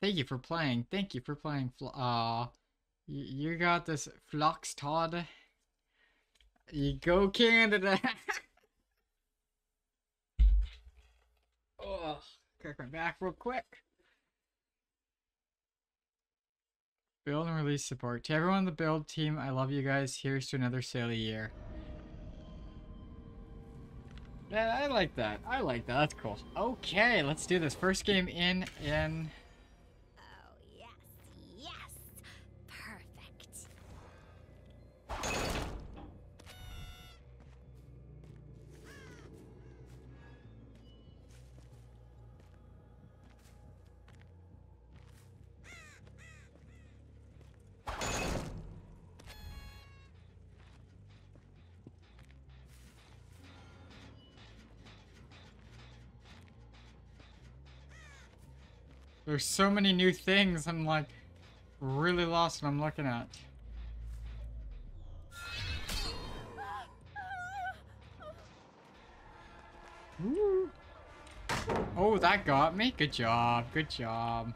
Thank you for playing. Thank you for playing. Aw. You got this, Flux Todd. You go, Canada. oh, crack my back real quick. Build and release support. To everyone on the build team, I love you guys. Here's to another silly year. Yeah, I like that. I like that. That's cool. Okay, let's do this. First game in, in... There's so many new things. I'm like really lost what I'm looking at. Ooh. Oh, that got me. Good job. Good job.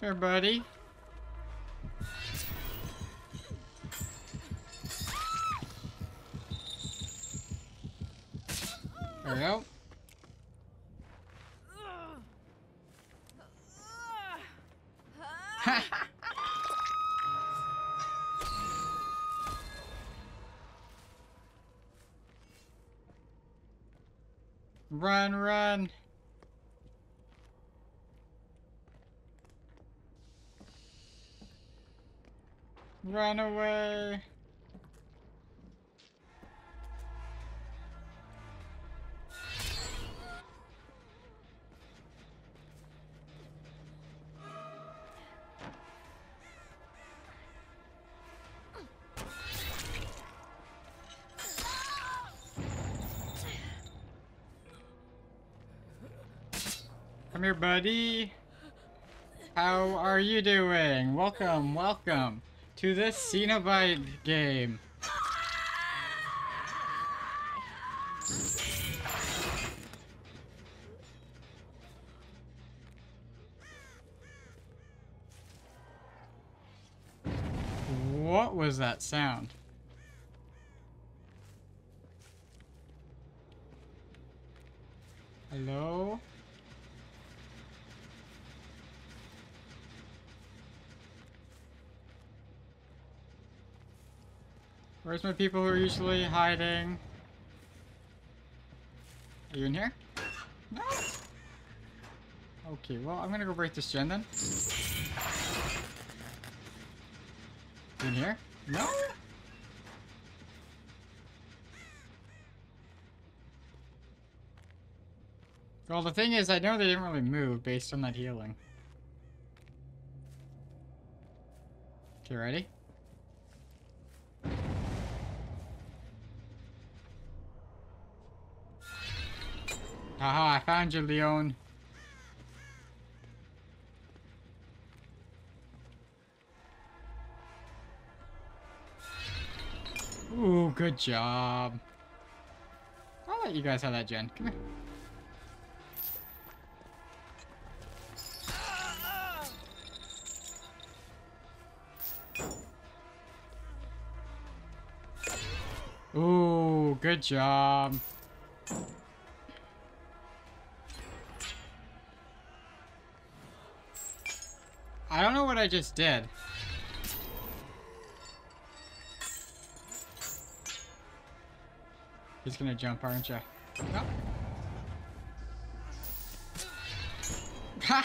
Here, buddy. We go. run, run. Run away. Here, buddy. How are you doing? Welcome, welcome to this Cenobite game. What was that sound? Hello? Where's my people who are usually hiding? Are you in here? No. Okay, well, I'm gonna go break this gen then. In here? No? Well, the thing is, I know they didn't really move based on that healing. Okay, ready? Haha, I found you, Leon. Ooh, good job. I'll let you guys have that gen. Come here. Ooh, good job. I don't know what I just did. He's gonna jump, aren't? No.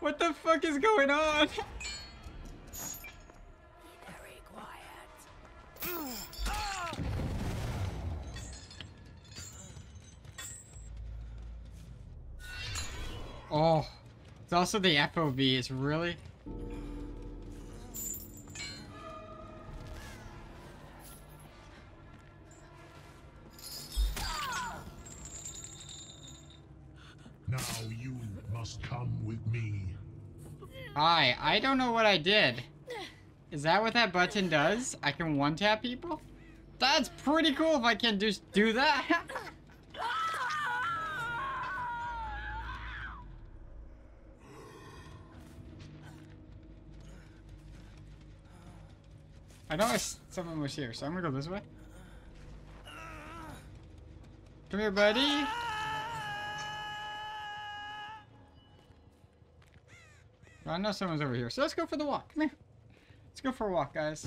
what the fuck is going on? Oh, also the FOV. is really. Now you must come with me. Hi, I don't know what I did. Is that what that button does? I can one tap people? That's pretty cool if I can just do that. I know someone was here, so I'm gonna go this way. Come here, buddy. I know someone's over here, so let's go for the walk. Come here. Let's go for a walk, guys.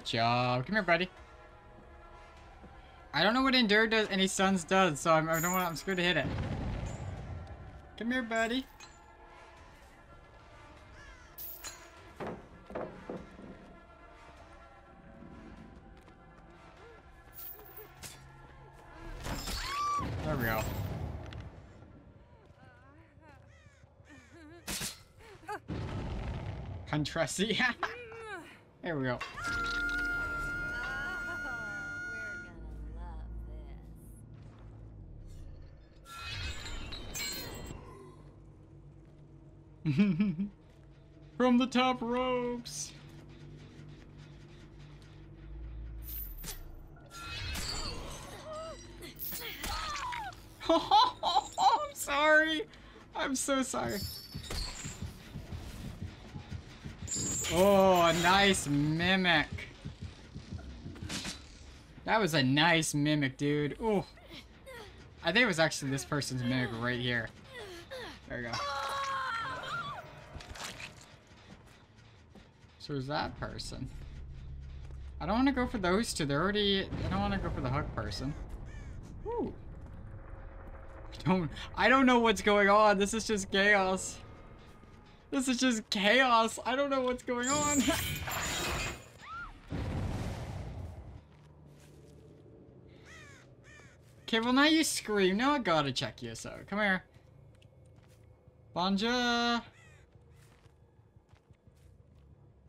Good job. Come here, buddy. I don't know what Endure does, any Suns does, so I'm, I don't want. I'm scared to hit it. Come here, buddy. There we go. Huntressy. there we go. From the top ropes. I'm sorry. I'm so sorry. Oh, nice mimic. That was a nice mimic, dude. Ooh. I think it was actually this person's mimic right here. There we go. Is that person? I don't want to go for those two. They're already. I don't want to go for the hook person. Ooh. Don't. I don't know what's going on. This is just chaos. This is just chaos. I don't know what's going on. okay, well now you scream. Now I gotta check you. So come here. Bonjour.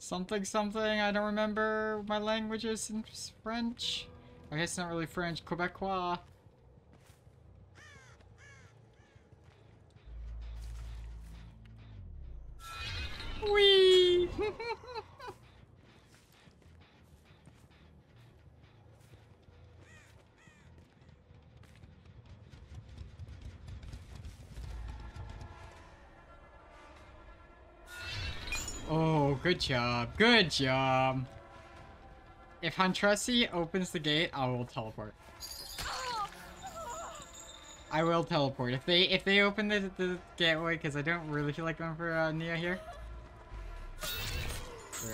Something something. I don't remember my languages in French. I guess it's not really French. Quebecois. Wee. oh, good job. Good job. If Huntressy opens the gate, I will teleport. I will teleport. If they if they open the, the gateway, because I don't really feel like going for uh, Nea here. We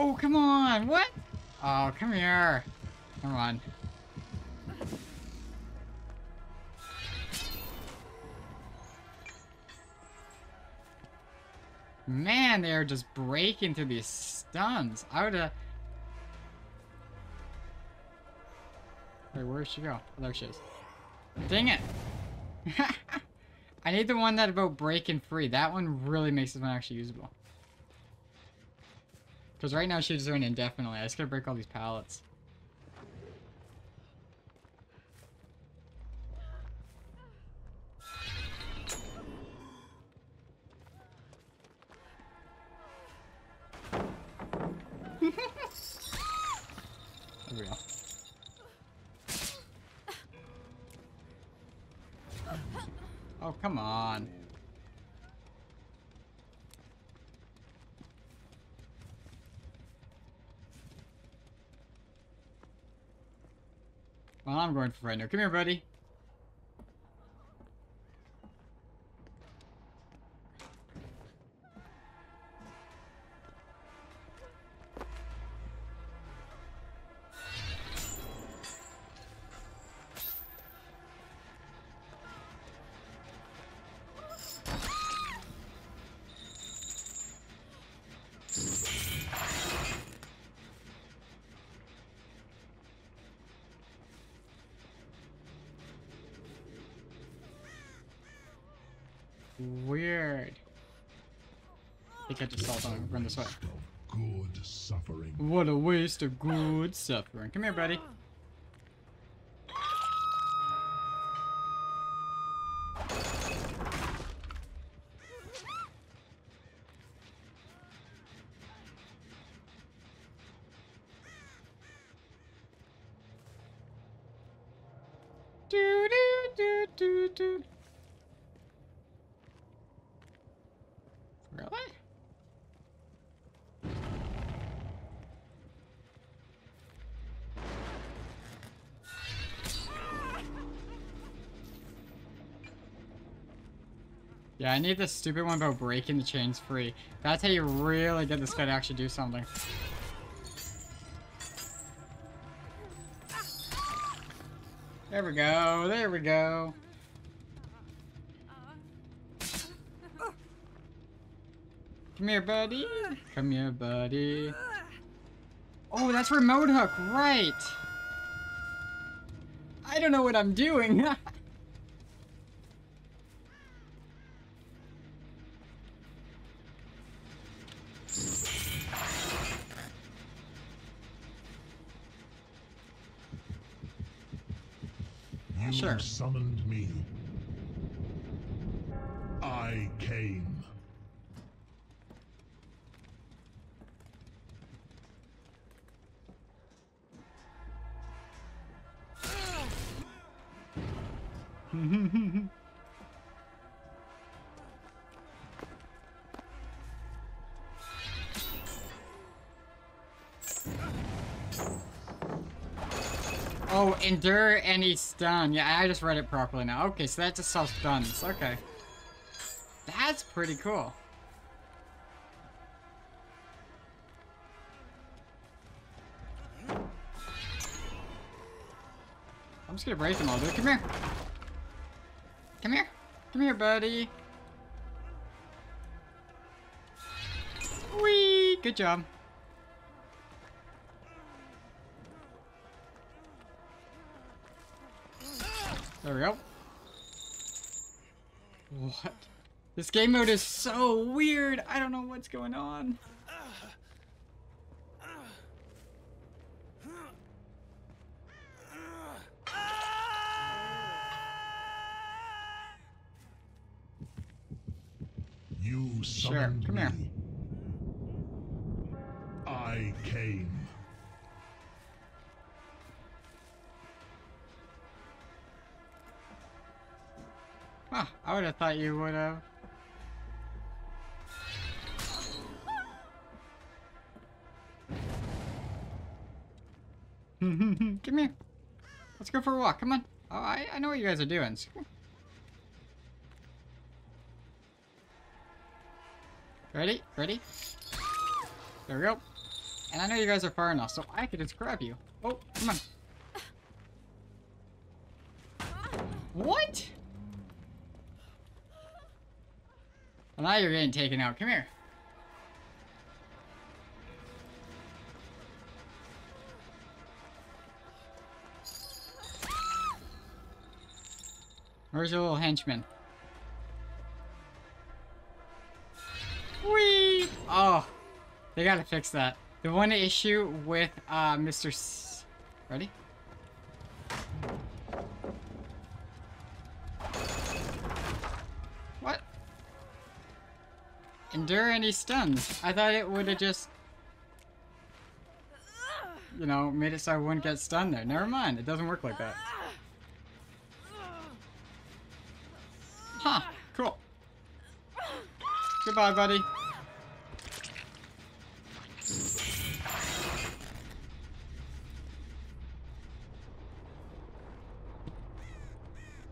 Oh, come on! What? Oh, come here. Come on. Man, they are just breaking through these stuns. I would've... Wait, where'd she go? Oh, there she is. Dang it! I need the one that about breaking free. That one really makes this one actually usable. Because right now she's doing indefinitely. I just gotta break all these pallets. I'm going for Frendo. Come here, buddy. Weird. I think I just saw something run this way. good suffering. What a waste of good suffering. Come here, buddy. Yeah, I need this stupid one about breaking the chains free. That's how you really get this guy to actually do something. There we go, there we go. Come here, buddy. Come here, buddy. Oh, that's remote hook, right. I don't know what I'm doing. You Sure. summoned me. I came. Endure any stun. Yeah, I just read it properly now. Okay, so that just sells stuns. Okay. That's pretty cool. I'm just gonna break them all, dude. Come here. Come here. Come here, buddy. Whee! Good job. There we go. What? This game mode is so weird. I don't know what's going on. Huh, I would have thought you would have. Come here. Let's go for a walk. Come on. Oh, I, I know what you guys are doing. Ready? Ready? There we go. And I know you guys are far enough, so I could just grab you. Oh, come on. What? Well, now you're getting taken out. Come here. Where's your little henchman? Whee! Oh, they gotta fix that. The one issue with uh, Mr. S Ready? Endure any stuns. I thought it would have just, you know, made it so I wouldn't get stunned there. Never mind. It doesn't work like that. Huh. Cool. Goodbye, buddy.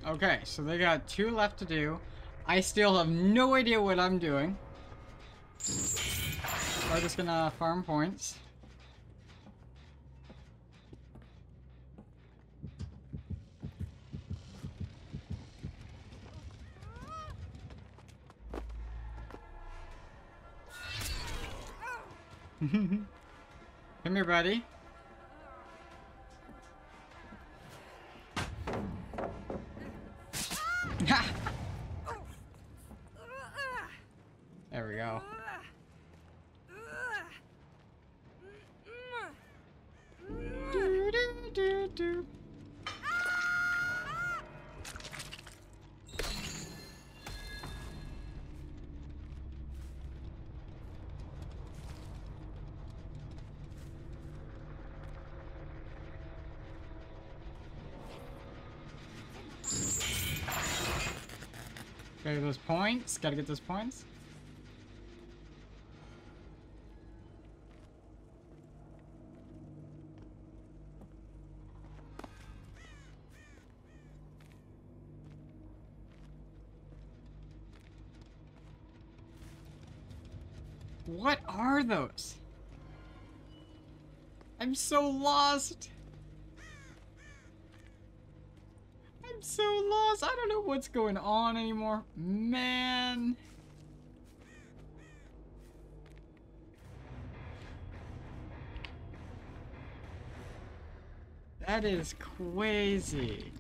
Okay, so they got two left to do. I still have no idea what I'm doing. We're just gonna farm points. Come here, buddy. Points. Gotta get those points. What are those? I'm so lost. I'm so lost. I don't know what's going on anymore. Man. That is crazy.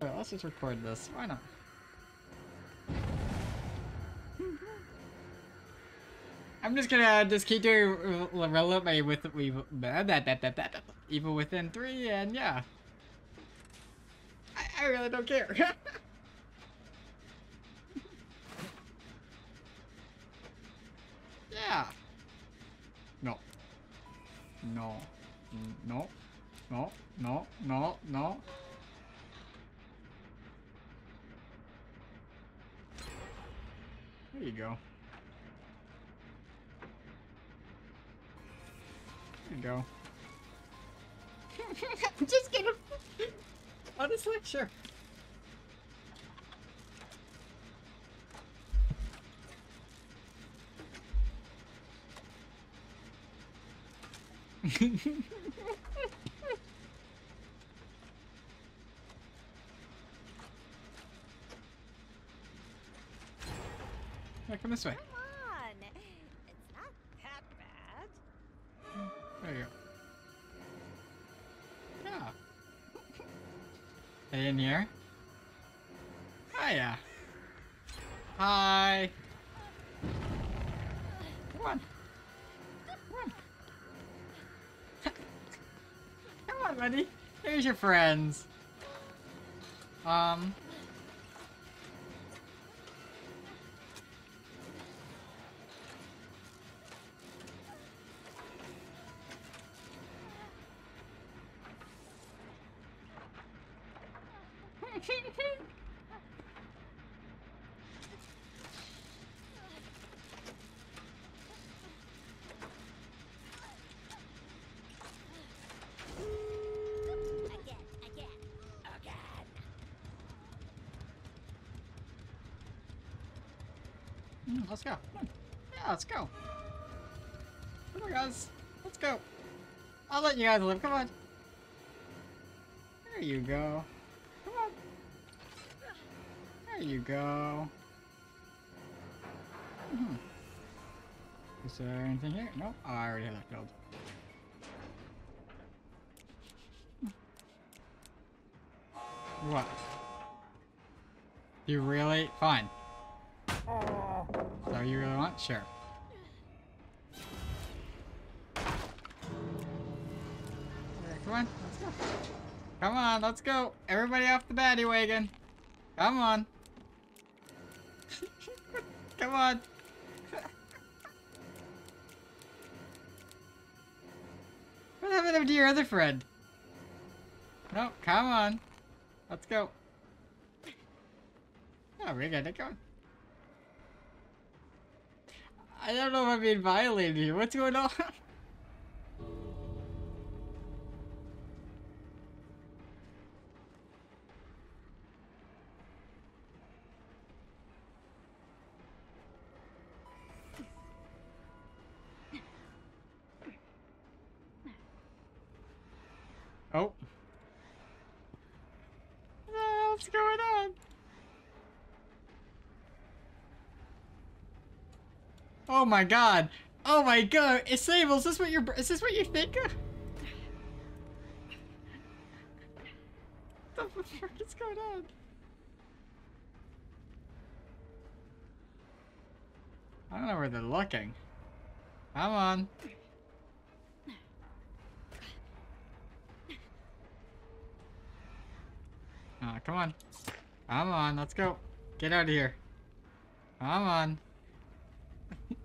Alright, let's just record this. Why not? I'm just gonna just keep doing Lorella by with evil, evil within three, and yeah. I, I really don't care. yeah. No. No. No. No. No. No. No. There you go. You go. I'm just gonna. Honestly, sure. Come this way. In here? Hiya. Hi. Come on. Come on. Come on, buddy. Here's your friends. Um. Mm, Let's go. Yeah, let's go. Come on, guys. Let's go. I'll let you guys live. Come on. There you go. There you go. Hmm. Is there anything here? Nope. Oh, I already have that filled. What? You really? Fine. So you really want? Sure. Come on, let's go. Come on, let's go. Everybody off the batty wagon. Come on. Come on. what happened to your other friend? No, come on. Let's go. Oh, we got it going. I don't know if I'm being violated here. What's going on? Oh. What's going on? Oh my god. Oh my god. Is Sable, is this what you're is this what you think? What the fuck is going on? I don't know where they're looking. Come on. Ah, come on. Come on, let's go. Get out of here. Come on.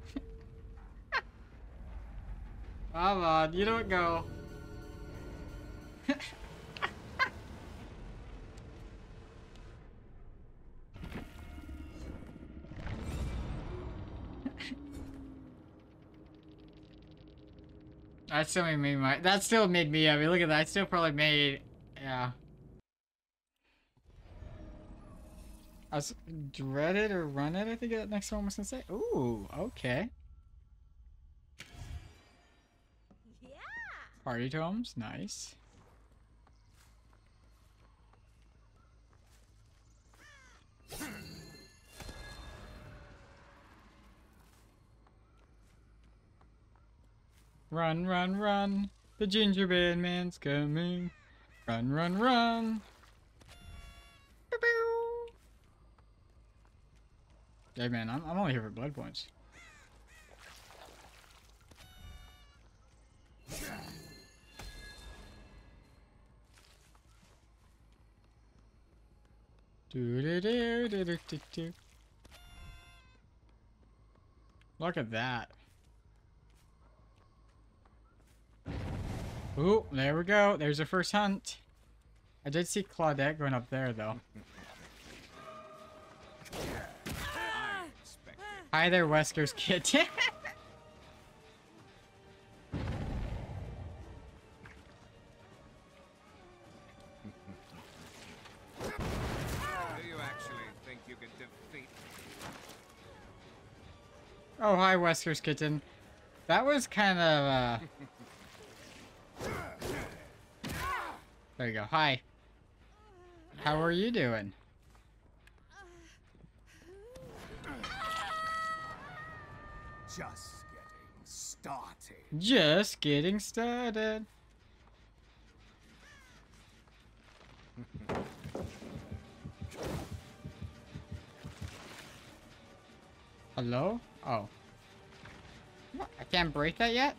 Come on, you don't go. that still made me my that still made me happy. Look at that. I still probably made yeah. I was dread it or run it, I think that next one was gonna say. Ooh, okay. Yeah. Party tomes, nice. Run, run, run. The gingerbread man's coming. Run, run, run. Hey man, I'm, I'm only here for blood points. Look at that. Ooh, there we go. There's our first hunt. I did see Claudette going up there, though. Hi there, Wesker's kid. Do you actually think you can defeat oh, hi, Wesker's kitten. That was kind of, uh... There you go. Hi. How are you doing? Just getting started? Just getting started. Hello? Oh. What? I can't break that yet?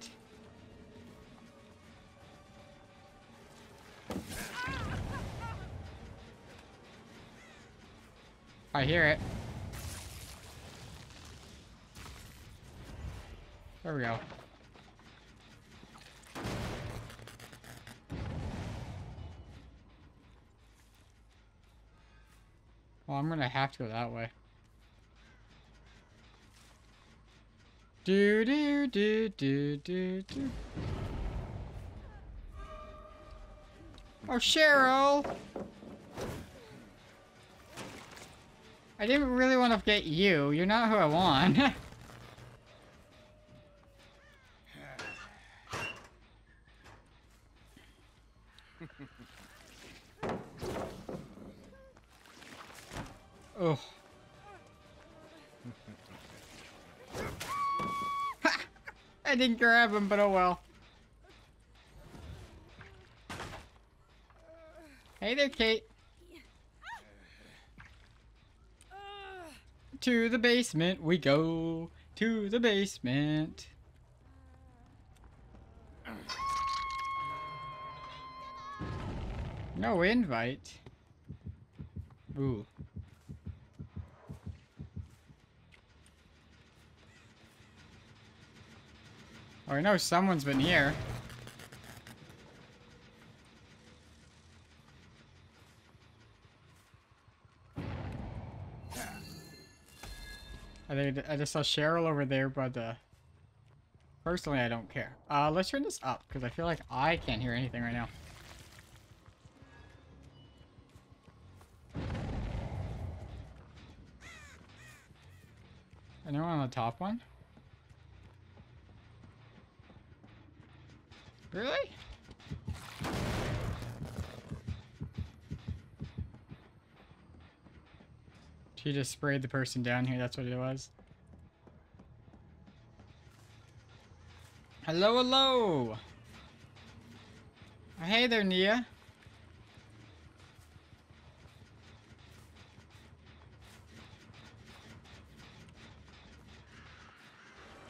I hear it. There we go. Well, I'm gonna have to go that way. Do do do do do do. Oh, Cheryl! I didn't really want to get you. You're not who I want. oh. I didn't grab him, but oh well. Hey there, Kate. To the basement we go. To the basement. No invite. Ooh. Oh, I know someone's been here. I think I just saw Cheryl over there, but uh, personally, I don't care. Uh, let's turn this up because I feel like I can't hear anything right now. Anyone on the top one? Really? She just sprayed the person down here, that's what it was. Hello, hello! Oh, hey there, Nea.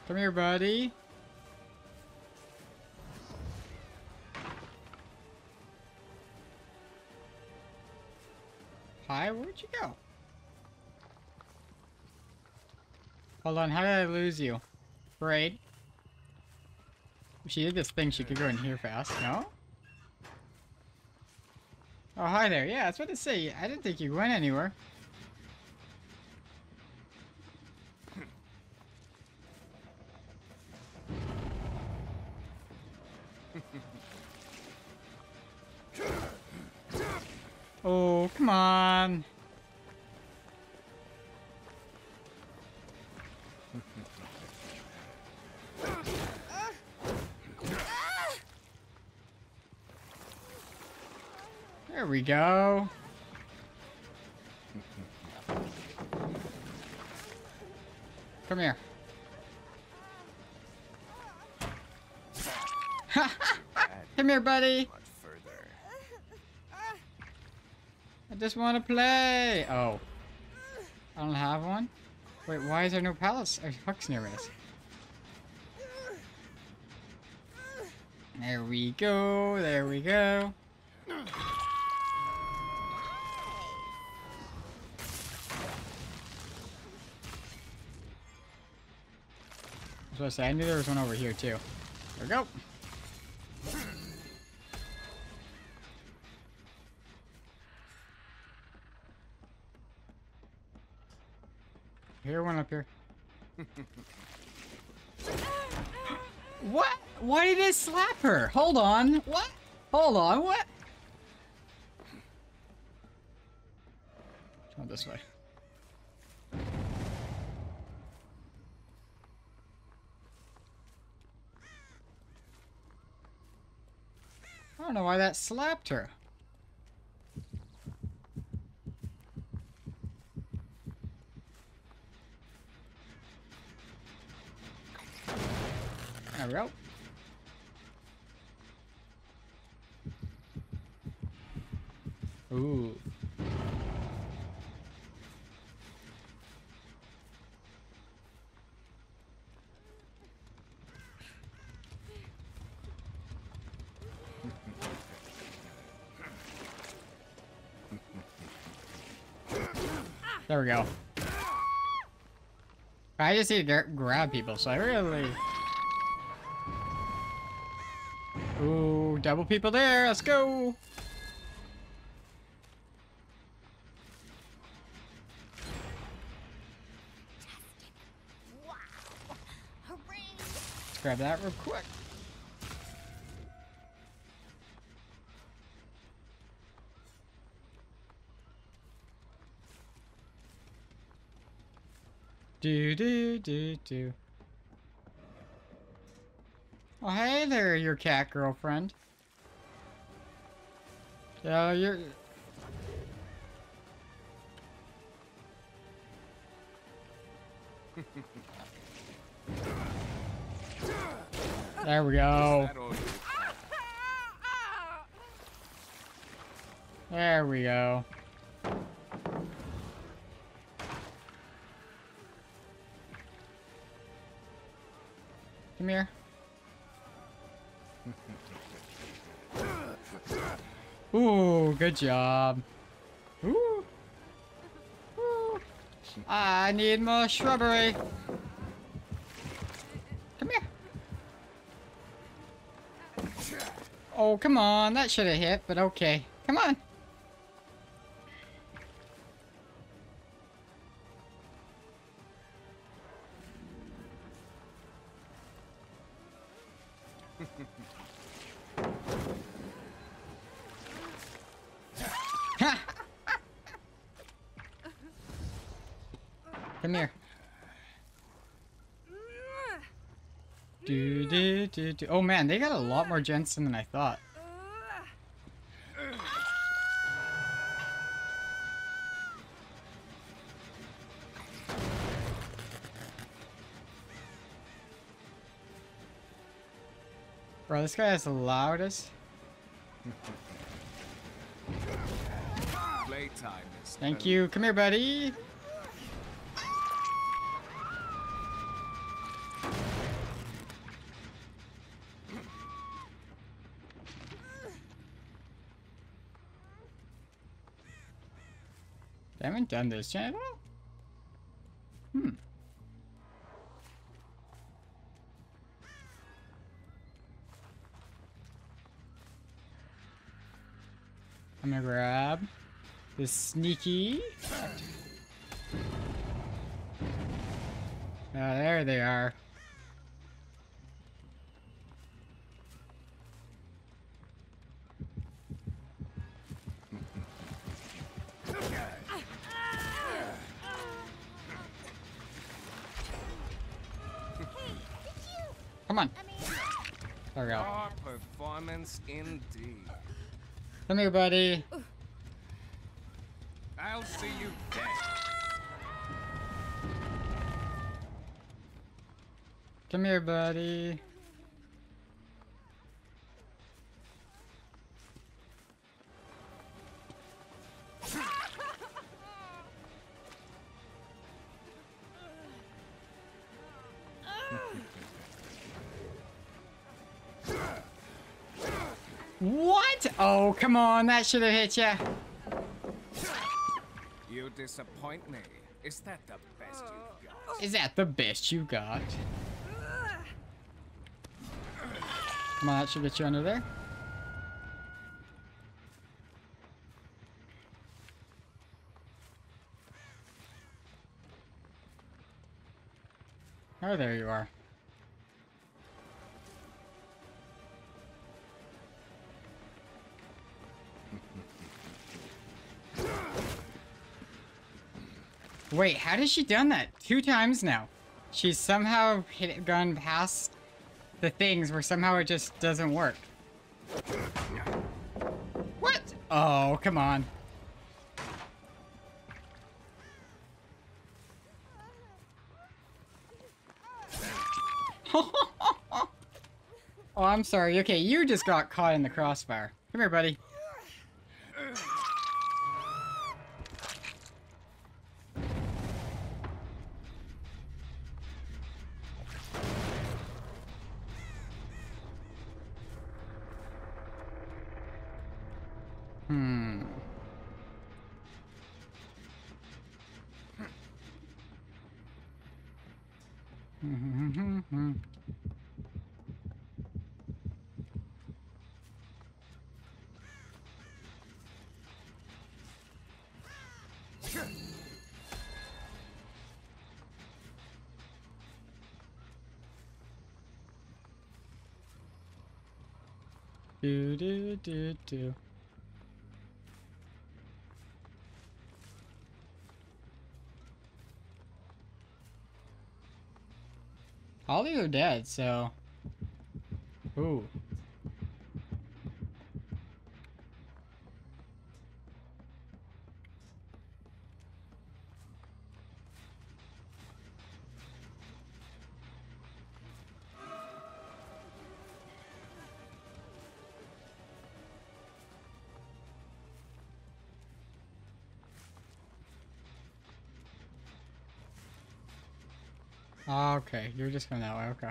Come here, buddy. Hi, go? Hold on, how did I lose you? If she did this thing, she could go in here fast. No? Oh, hi there. Yeah, I was about to say, I didn't think you went anywhere. We go. Come here. Come here, buddy. I just want to play. Oh. I don't have one? Wait, why is there no palace or hooks near us? There we go. There we go. Was supposed to say, I knew there was one over here too. There we go. Here, one up here. what? Why did it slap her? Hold on. What? Hold on. What? Go this way. Don't know why that slapped her. There we go. Ooh. There we go. I just need to grab people, so I really... Ooh, double people there. Let's go. Wow. Let's grab that real quick. Do do do do. Oh, hey there, your cat girlfriend. Yeah, you're. there we go. That all you There we go. Here. Ooh, good job. Ooh. Ooh. I need more shrubbery. Come here. Oh, come on. That should have hit, but okay. Come on. Do, do. Oh man, they got a lot more Jensen than I thought. Bro, this guy has the loudest. Playtime is Thank you. Come here, buddy. Haven't done this yet? Hmm. I'm gonna grab this sneaky. Ah, there they are. Come on. I mean, There we go. Our performance indeed. Come here, buddy. I'll see you dead. Come here, buddy. Come on. That should have hit ya. You disappoint me. Is that the best you've got? Is that the best you got? Come on, that should get you under there. Oh, there you are. Wait, how has she done that? Two times now. She's somehow hit gone past the things where somehow it just doesn't work. What? Oh, come on. oh, I'm sorry. Okay, you just got caught in the crossfire. Come here, buddy. Do do do do. All these are dead, so. Ooh. Okay, you're just going that way, okay.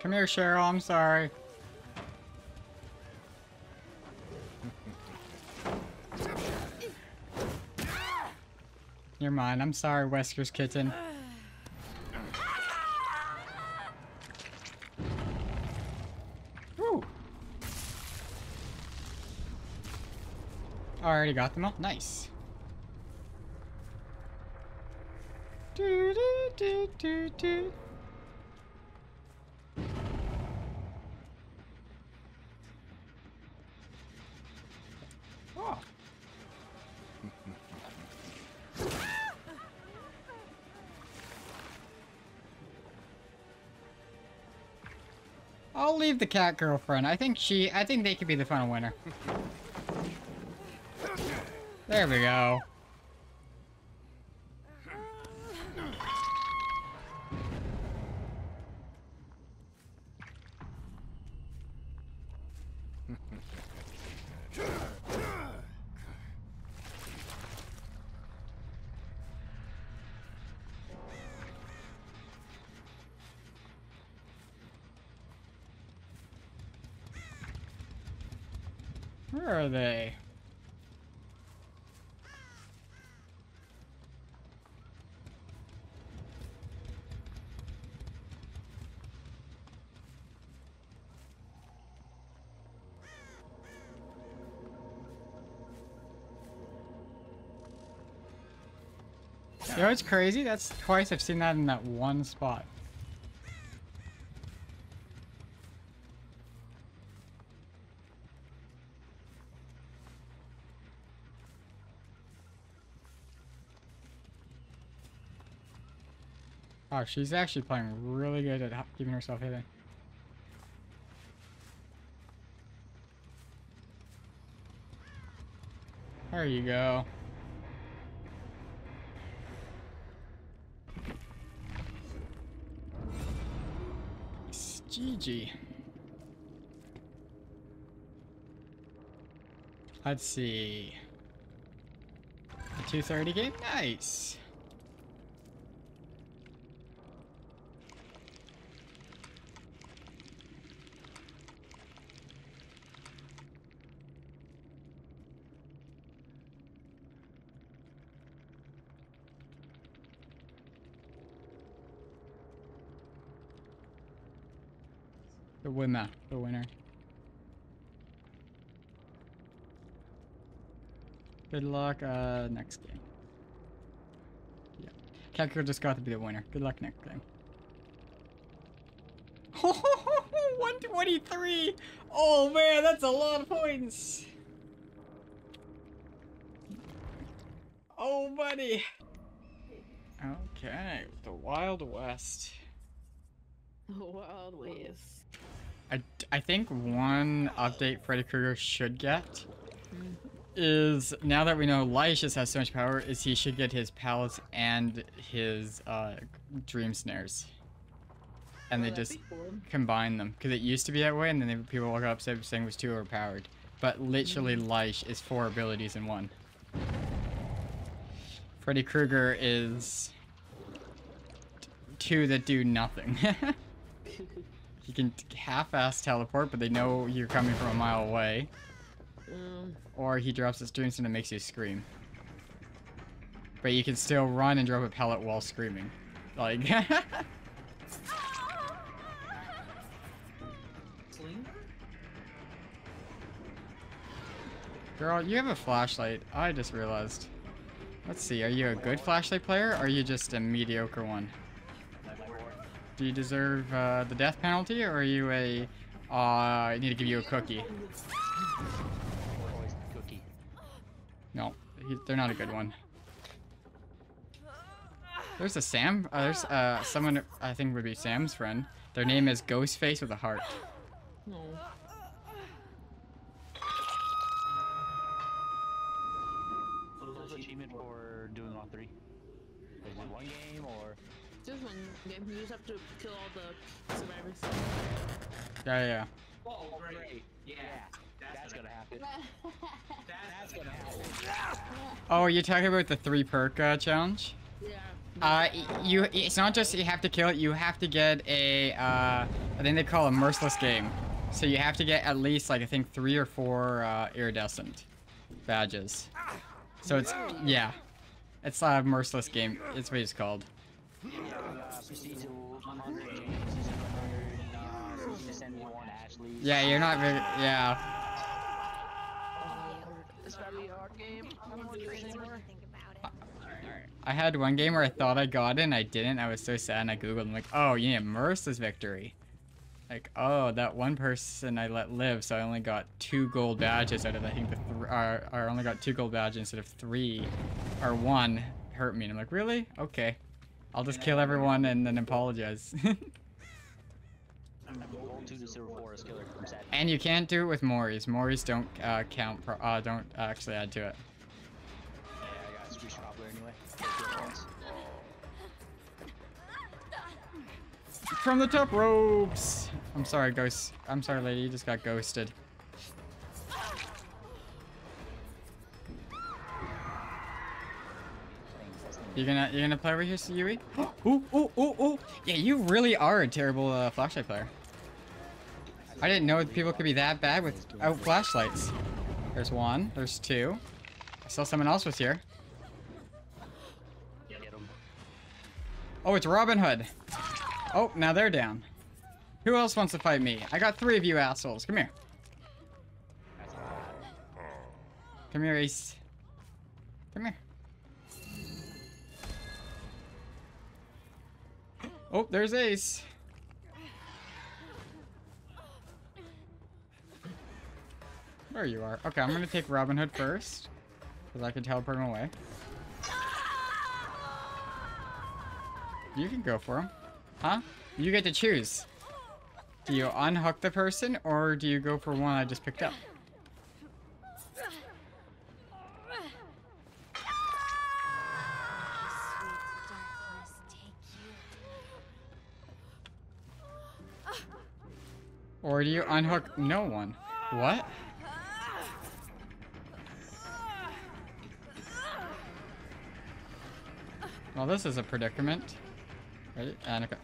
Come here, Cheryl, I'm sorry. You're mine, I'm sorry, Wesker's kitten. Woo! Already got them all? Nice. Do, do, do. I'll leave the cat girlfriend. I think she I think they could be the final winner. There we go. Where are they? Know what's crazy? That's twice I've seen that in that one spot. Oh, she's actually playing really good at keeping herself hidden. There you go. GG. Let's see. A 230 game? Nice. The winner. The winner. Good luck, uh, next game. Yeah. Kakko just got to be the winner. Good luck next game. 123! Oh man, that's a lot of points! Oh, buddy! Okay, the Wild West. The Wild West. I, I think one update Freddy Krueger should get is now that we know Lysius has so much power, is he should get his pallets and his uh, dream snares, and they Oh, just cool. combine them because it used to be that way, and then they, people woke up saying it was too overpowered. But literally, Lich is four abilities in one. Freddy Krueger is two that do nothing. he can half-ass teleport, but they know you're coming from a mile away. Um, Or he drops his dreams and it makes you scream. But you can still run and drop a pellet while screaming. Like, girl, you have a flashlight. I just realized. Let's see, are you a good flashlight player or are you just a mediocre one? Do you deserve uh, the death penalty or are you a, uh, I need to give you a cookie? No, he, they're not a good one. There's a Sam. Uh, there's uh, someone I think would be Sam's friend. Their name is Ghostface with a heart. no. One game. You just have to kill all the survivors. Yeah, yeah, yeah. Oh, great. Yeah, that's gonna happen. That's gonna happen. Oh, you're talking about the three perk uh, challenge? Yeah. Uh, you. It's not just you have to kill it. You have to get a. Uh, I think they call a merciless game. So you have to get at least like I think three or four uh, iridescent badges. So it's yeah, it's a merciless game. It's what it's called. Uh, season 100, James. Season 100, uh, season 71, Ashley. Yeah, you're not very. Yeah. It's probably a hard game. I don't know what you're saying more. Think about it. I had one game where I thought I got it and I didn't. I was so sad and I googled. I'm like, oh, a merciless victory. Like, oh, that one person I let live, so I only got two gold badges out of I think the th- or, or I only got two gold badges instead of three, or one hurt me. And I'm like, really? Okay, I'll just kill everyone and then apologize. I'm the gold two to zero four is killer from Sad. And you can't do it with Moris. Moris don't uh, count. Pro uh, don't actually add to it. Yeah, I got Screech Gobbler anyway. Take your points. From the top ropes. I'm sorry, ghost. I'm sorry, lady. You just got ghosted. You gonna you're gonna play over here, Yui? ooh ooh ooh ooh! Yeah, you really are a terrible uh, flashlight player. I didn't know people could be that bad without flashlights. There's one. There's two. I saw someone else was here. Oh, it's Robin Hood. Oh, now they're down. Who else wants to fight me? I got three of you assholes. Come here. Come here, Ace. Come here. Oh, there's Ace. There you are. Okay, I'm gonna take Robin Hood first. Because I can teleport him away. You can go for him. Huh? You get to choose. Do you unhook the person, or do you go for one I just picked up? Sweet darkness, take you. Or do you unhook no one? What? Well, this is a predicament. Ready? Annika.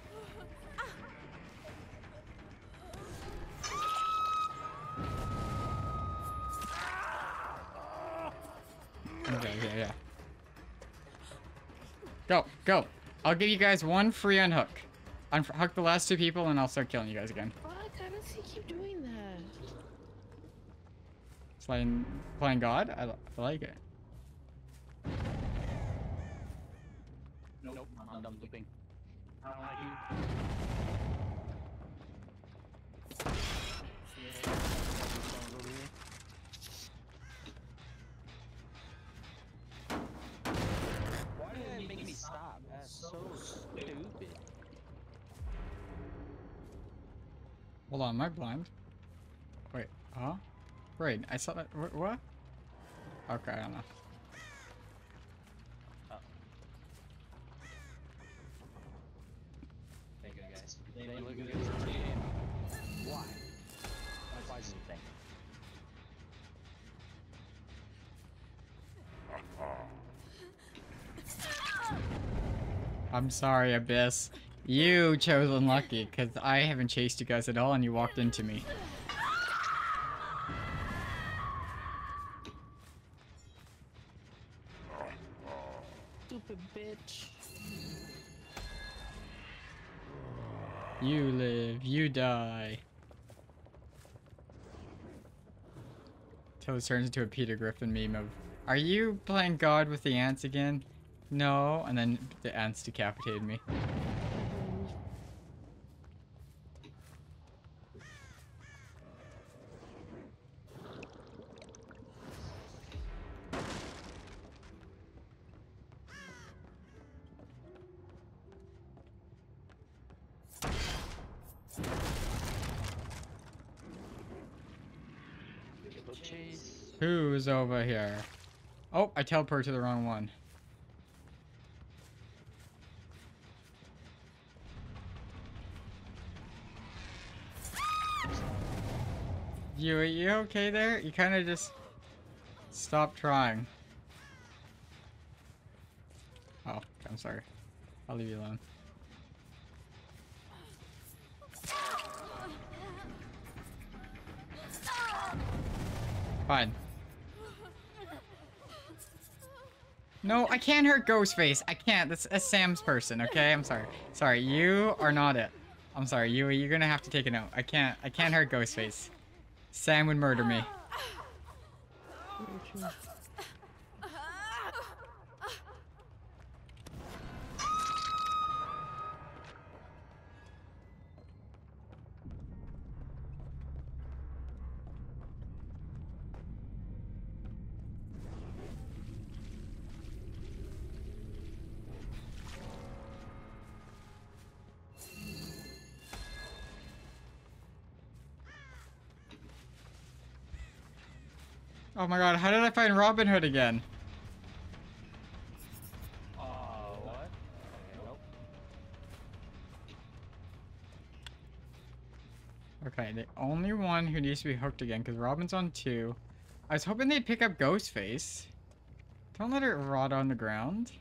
Okay, yeah, yeah. Go, go. I'll give you guys one free unhook. Unhook the last two people and I'll start killing you guys again. Fuck, how does he keep doing that? Playing, playing God? I, I like it. Nope. I'm done looping. I don't like you. Hold on, am I blind? Wait, huh? Wait, I saw that. Wh- what? Okay, I don't know. Thank you guys. Thank you guys for the game. Why? Why is it? I'm sorry, Abyss. You chose unlucky, because I haven't chased you guys at all and you walked into me. Stupid bitch. You live, you die. Till it turns into a Peter Griffin meme of, Are you playing God with the ants again? No, and then the ants decapitated me. Who's over here? Oh, I teleported to the wrong one. You, you okay there? You kind of just stopped trying. Oh, I'm sorry. I'll leave you alone. Fine. No, I can't hurt Ghostface. I can't. That's a Sam's person, okay? I'm sorry. Sorry, you are not it. I'm sorry, you you're gonna have to take a note. I can't I can't hurt Ghostface. Sam would murder me. Oh my god, how did I find Robin Hood again? Uh, what? Nope. Okay, the only one who needs to be hooked again, because Robin's on two. I was hoping they'd pick up Ghostface. Don't let it rot on the ground.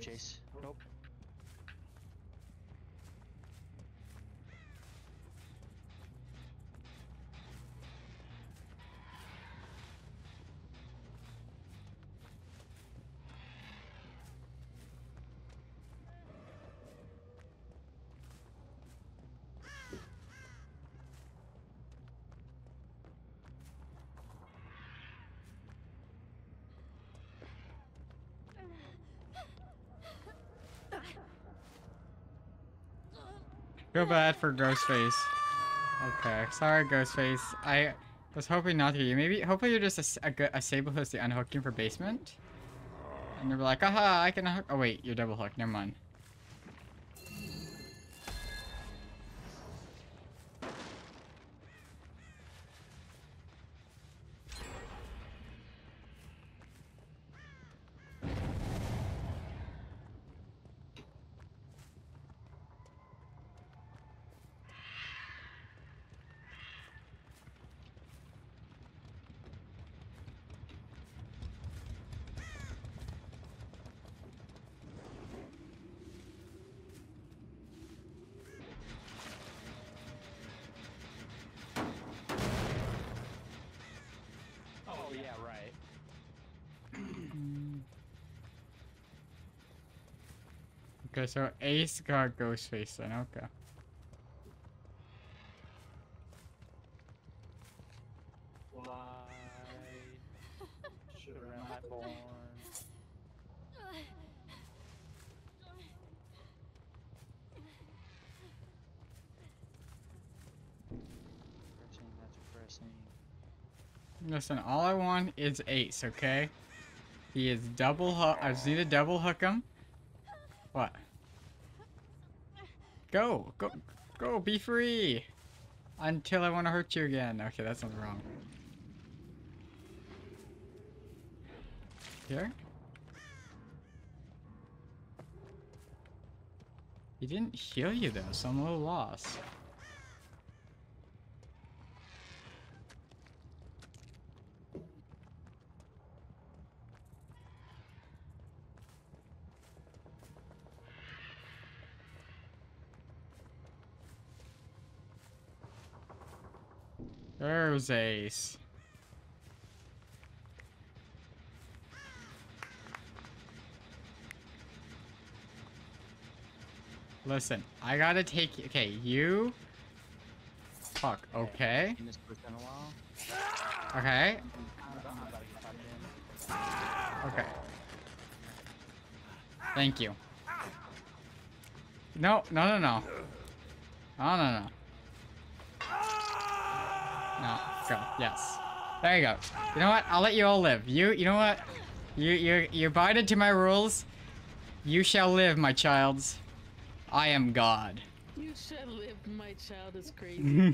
Chase. Nope. Feel bad for Ghostface. Okay, sorry Ghostface. I was hoping not to you. Maybe, hopefully you're just a, good- a Sable host to unhook him for basement. And you're like, aha, I can hook. Oh wait, you're double hooked. Never mind. Okay, so Ace got Ghostface then. Okay. Why should I born? Listen, all I want is Ace, okay? He is double hook. I just need to double hook him. What? Go, go, go, be free. Until I want to hurt you again. Okay, that sounds wrong. Here? He didn't heal you though, so I'm a little lost. There's Ace. Listen, I gotta take. Okay, you. Fuck. Okay. Seen this person in a while. Okay. I'm about, I'm about to get tucked in. Okay. Thank you. No, no, no, no. No, no, no. No, go. Yes. There you go. You know what? I'll let you all live. You, you know what? You, you, you abided to my rules. You shall live, my childs. I am God. You shall live, my child is crazy.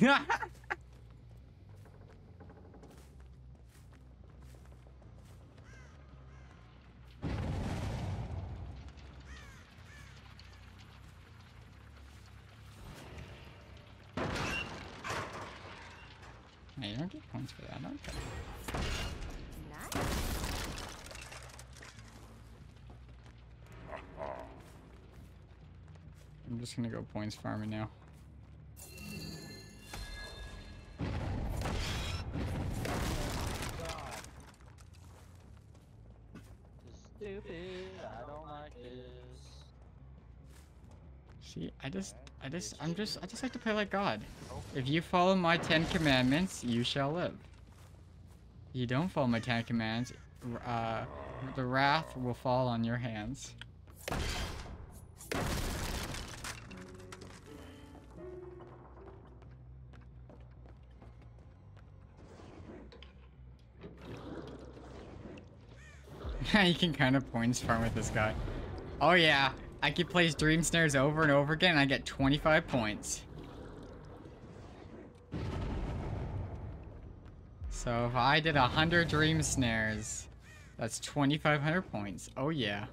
Hey, you don't get points for that. Okay. I'm just gonna go points farming now. Stupid, I don't like this. See, I just, I just, I'm just, I just like to play like God. If you follow my Ten Commandments, you shall live. You don't follow my Ten Commandments, uh, the wrath will fall on your hands. you can kind of points farm with this guy. Oh yeah, I can play Dream Snares over and over again and I get 25 points. So if I did 100 Dream Snares, that's 2,500 points. Oh yeah.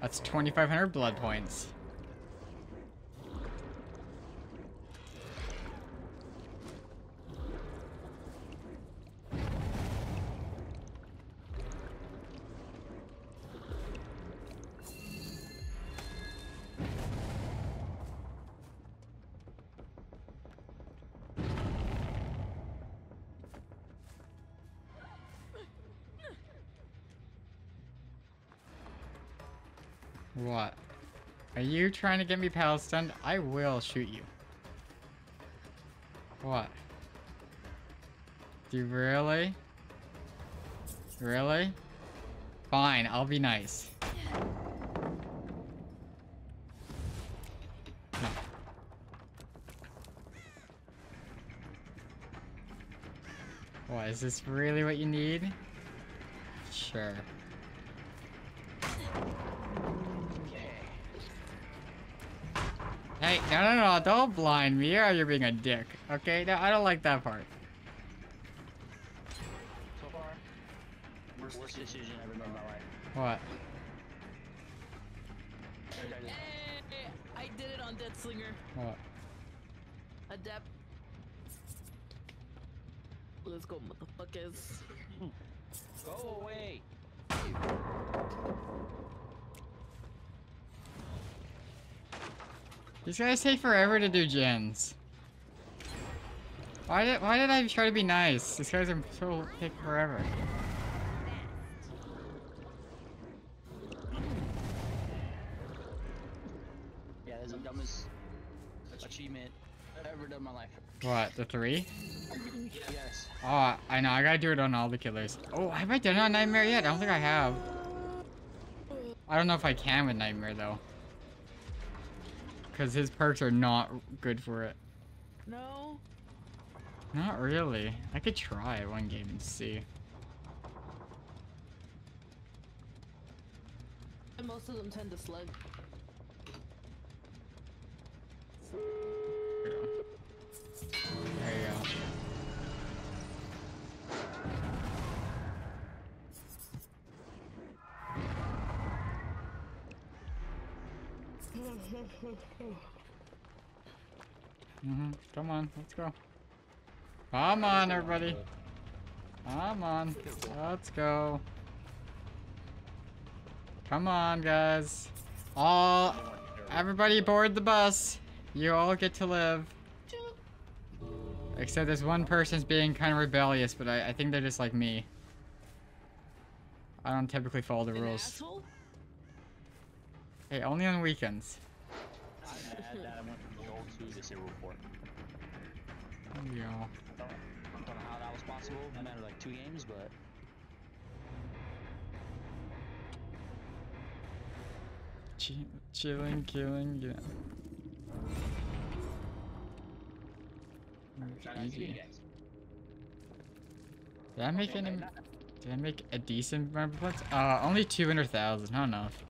That's 2,500 blood points. What? Are you trying to get me pal? I will shoot you. What? Do you really? Really? Fine, I'll be nice. No. What, is this really what you need? Sure. No, no, no, don't blind me. You're, you're being a dick. Okay, no, I don't like that part. So far, worst, worst decision I've ever made in my life. What? Guys take forever to do gens. Why did why did I try to be nice? These guys are so take forever. Yeah, that's the dumbest achievement I've ever done in my life. What, the three? Yes. Oh, I know, I gotta do it on all the killers. Oh, have I done it on Nightmare yet? I don't think I have. I don't know if I can with Nightmare though. Cause his perks are not good for it. No. Not really. I could try one game and see. And most of them tend to slug. Mhm. Come on, let's go. Come on, everybody. Come on, let's go. Come on, guys. All, everybody board the bus. You all get to live. Except this one person's being kind of rebellious, but I, I think they're just like me. I don't typically follow the rules. Hey, only on weekends. I had that I went from gold to the zero four. Go. I don't, I don't know how that was possible. I matter like two games, but Chi- chilling, killing, yeah. shout out to you Easy. Did I make any? Did I make a decent amount of points? Uh, only 200,000, not enough.